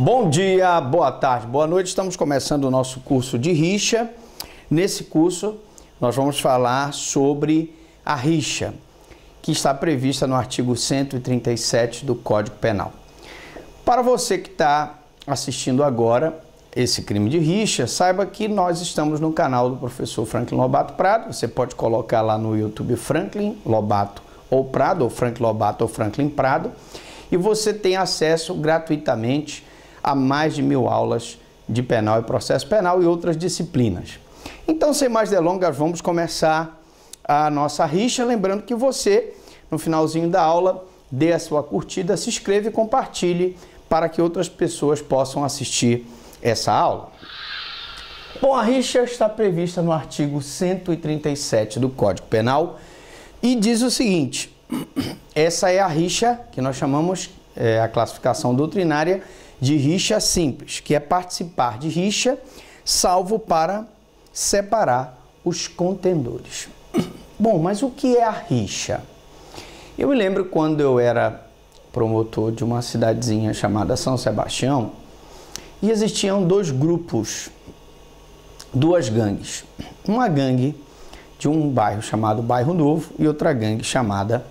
Bom dia, boa tarde, boa noite. Estamos começando o nosso curso de rixa. Nesse curso, nós vamos falar sobre a rixa, que está prevista no artigo 137 do Código Penal. Para você que está assistindo agora esse crime de rixa, saiba que nós estamos no canal do professor Franklin Lobato Prado. Você pode colocar lá no YouTube Franklin Lobato ou Prado, ou Franklin Lobato ou Franklin Prado, e você tem acesso gratuitamente a mais de mil aulas de penal e processo penal e outras disciplinas. Então, sem mais delongas, vamos começar a nossa rixa. Lembrando que você, no finalzinho da aula, dê a sua curtida, se inscreva e compartilhe para que outras pessoas possam assistir essa aula. Bom, a rixa está prevista no artigo 137 do Código Penal e diz o seguinte: essa é a rixa que nós chamamos é, a classificação doutrinária de rixa simples, que é participar de rixa, salvo para separar os contendores. Bom, mas o que é a rixa? Eu me lembro quando eu era promotor de uma cidadezinha chamada São Sebastião e existiam dois grupos, duas gangues. Uma gangue de um bairro chamado Bairro Novo e outra gangue chamada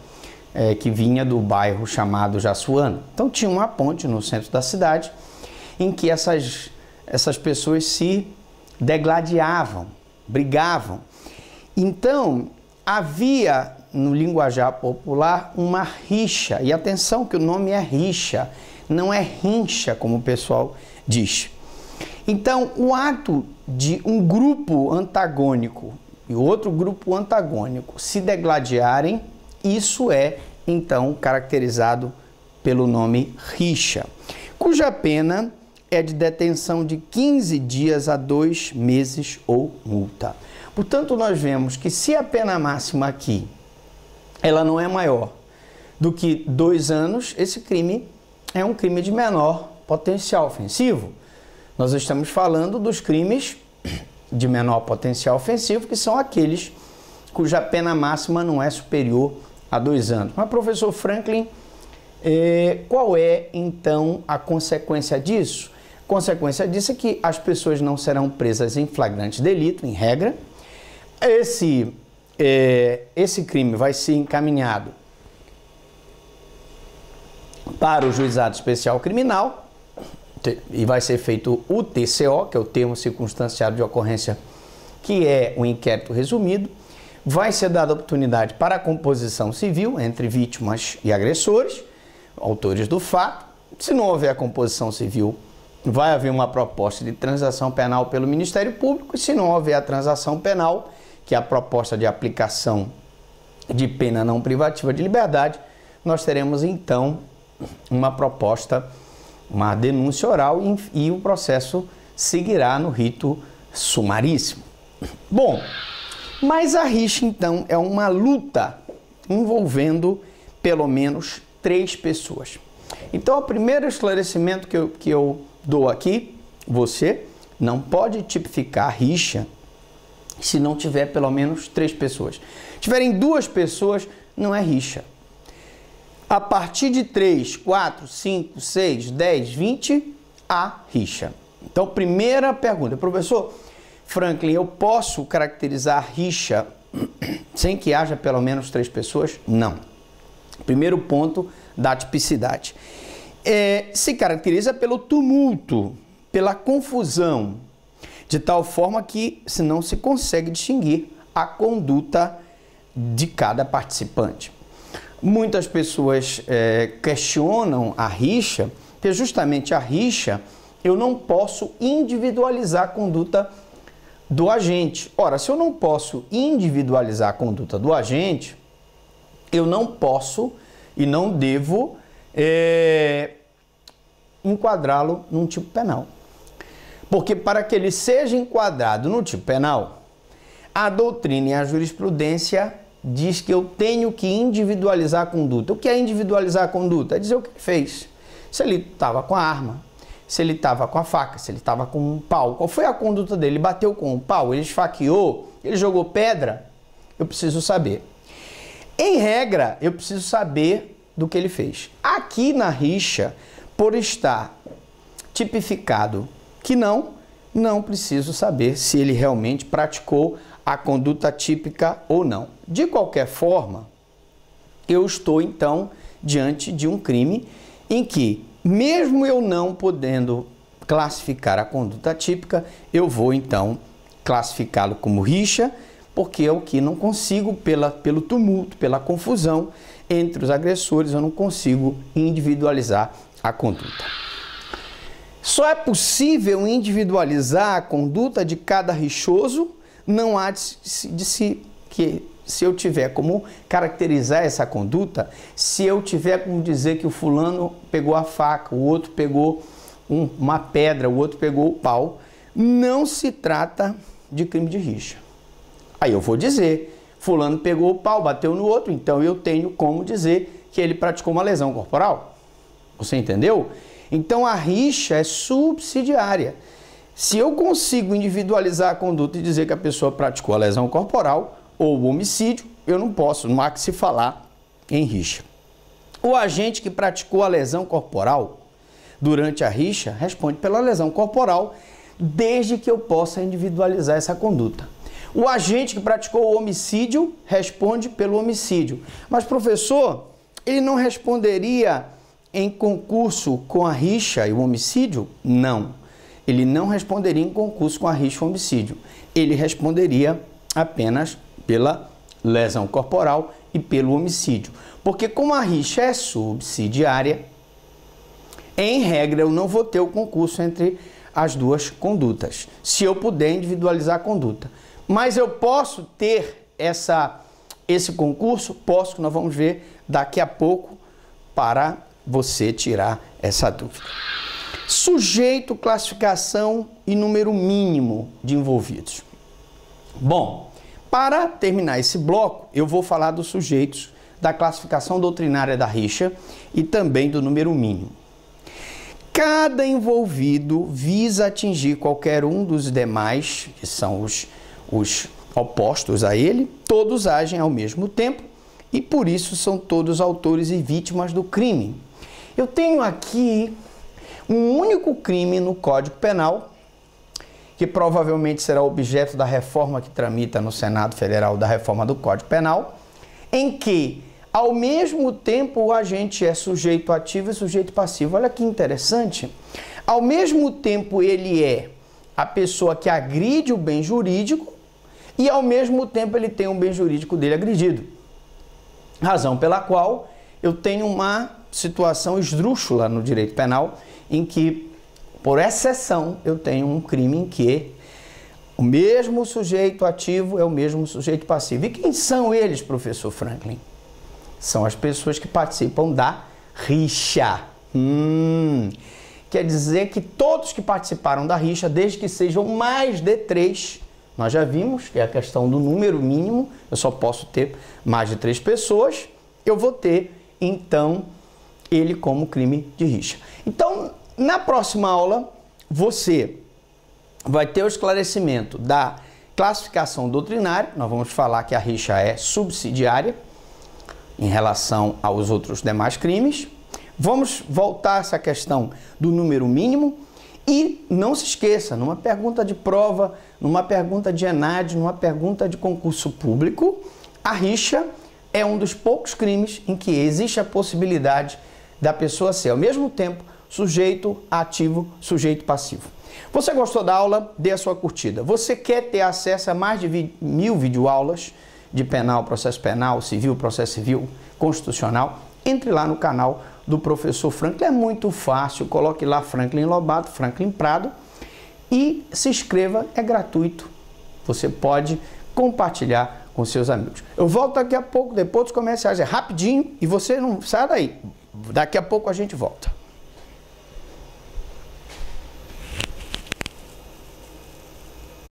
é, que vinha do bairro chamado Jaçuano. Então tinha uma ponte no centro da cidade em que essas, essas pessoas se degladiavam, brigavam. Então havia no linguajar popular uma rixa, e atenção que o nome é rixa, não é rincha como o pessoal diz. Então, o ato de um grupo antagônico e outro grupo antagônico se degladiarem, isso é então caracterizado pelo nome rixa, cuja pena é de detenção de 15 dias a dois meses ou multa. Portanto, nós vemos que se a pena máxima aqui ela não é maior do que dois anos, esse crime é um crime de menor potencial ofensivo. Nós estamos falando dos crimes de menor potencial ofensivo, que são aqueles cuja pena máxima não é superior a dois anos. Mas, professor Franklin, eh, qual é então a consequência disso? Consequência disso é que as pessoas não serão presas em flagrante delito, em regra. Esse, eh, esse crime vai ser encaminhado para o juizado especial criminal e vai ser feito o TCO, que é o termo circunstanciado de ocorrência, que é o inquérito resumido. Vai ser dada oportunidade para a composição civil entre vítimas e agressores, autores do fato. Se não houver a composição civil, vai haver uma proposta de transação penal pelo Ministério Público. E se não houver a transação penal, que é a proposta de aplicação de pena não privativa de liberdade, nós teremos então uma proposta uma denúncia oral e, e o processo seguirá no rito sumaríssimo. Bom, mas a rixa então é uma luta envolvendo pelo menos três pessoas. Então, o primeiro esclarecimento que eu, que eu dou aqui, você não pode tipificar rixa se não tiver pelo menos três pessoas. Tiverem duas pessoas, não é rixa. A partir de 3, 4, 5, 6, 10, 20, a rixa. Então, primeira pergunta, professor Franklin, eu posso caracterizar rixa sem que haja pelo menos três pessoas? Não. Primeiro ponto da tipicidade. É, se caracteriza pelo tumulto, pela confusão, de tal forma que se não se consegue distinguir a conduta de cada participante. Muitas pessoas é, questionam a rixa, porque justamente a rixa eu não posso individualizar a conduta do agente. Ora, se eu não posso individualizar a conduta do agente, eu não posso e não devo é, enquadrá-lo num tipo penal. Porque para que ele seja enquadrado no tipo penal, a doutrina e a jurisprudência diz que eu tenho que individualizar a conduta. O que é individualizar a conduta? É dizer o que ele fez. Se ele estava com a arma, se ele estava com a faca, se ele estava com um pau. Qual foi a conduta dele? Ele bateu com um pau, ele esfaqueou, ele jogou pedra? Eu preciso saber. Em regra, eu preciso saber do que ele fez. Aqui na rixa, por estar tipificado que não, não preciso saber se ele realmente praticou a conduta típica ou não. De qualquer forma, eu estou então diante de um crime em que, mesmo eu não podendo classificar a conduta típica, eu vou então classificá-lo como rixa, porque é o que não consigo, pela, pelo tumulto, pela confusão entre os agressores, eu não consigo individualizar a conduta. Só é possível individualizar a conduta de cada rixoso, não há de de se que se eu tiver como caracterizar essa conduta, se eu tiver como dizer que o fulano pegou a faca, o outro pegou um, uma pedra, o outro pegou o pau, não se trata de crime de rixa. Aí eu vou dizer, fulano pegou o pau, bateu no outro, então eu tenho como dizer que ele praticou uma lesão corporal. Você entendeu? Então a rixa é subsidiária. Se eu consigo individualizar a conduta e dizer que a pessoa praticou a lesão corporal ou homicídio, eu não posso, que se falar em rixa. O agente que praticou a lesão corporal durante a rixa responde pela lesão corporal, desde que eu possa individualizar essa conduta. O agente que praticou o homicídio responde pelo homicídio. Mas, professor, ele não responderia em concurso com a rixa e o homicídio? Não. Ele não responderia em concurso com a rixa e o homicídio. Ele responderia apenas pela lesão corporal e pelo homicídio. Porque como a rixa é subsidiária, em regra eu não vou ter o concurso entre as duas condutas, se eu puder individualizar a conduta. Mas eu posso ter essa esse concurso? Posso, que nós vamos ver daqui a pouco para você tirar essa dúvida. Sujeito, classificação e número mínimo de envolvidos. Bom, para terminar esse bloco, eu vou falar dos sujeitos, da classificação doutrinária da rixa e também do número mínimo. Cada envolvido visa atingir qualquer um dos demais, que são os, os opostos a ele, todos agem ao mesmo tempo e por isso são todos autores e vítimas do crime. Eu tenho aqui um único crime no Código Penal, que provavelmente será objeto da reforma que tramita no Senado Federal da reforma do Código Penal, em que, ao mesmo tempo, o agente é sujeito ativo e sujeito passivo. Olha que interessante. Ao mesmo tempo, ele é a pessoa que agride o bem jurídico e, ao mesmo tempo, ele tem o bem jurídico dele agredido. Razão pela qual eu tenho uma situação esdrúxula no direito penal em que, por exceção, eu tenho um crime em que o mesmo sujeito ativo é o mesmo sujeito passivo. E quem são eles, professor Franklin? São as pessoas que participam da rixa. Hum, quer dizer que todos que participaram da rixa, desde que sejam mais de três, nós já vimos que é a questão do número mínimo, eu só posso ter mais de três pessoas, eu vou ter então ele como crime de rixa. Então, na próxima aula, você vai ter o esclarecimento da classificação doutrinária. Nós vamos falar que a rixa é subsidiária em relação aos outros demais crimes. Vamos voltar essa questão do número mínimo e não se esqueça, numa pergunta de prova, numa pergunta de ENAD, numa pergunta de concurso público, a rixa é um dos poucos crimes em que existe a possibilidade da pessoa ser ao mesmo tempo sujeito ativo, sujeito passivo. Você gostou da aula? Dê a sua curtida. Você quer ter acesso a mais de mil videoaulas de penal, processo penal, civil, processo civil, constitucional? Entre lá no canal do professor Franklin. É muito fácil. Coloque lá Franklin Lobato, Franklin Prado e se inscreva. É gratuito. Você pode compartilhar com seus amigos. Eu volto daqui a pouco, depois dos comerciais. É rapidinho e você não sai daí. Daqui a pouco a gente volta.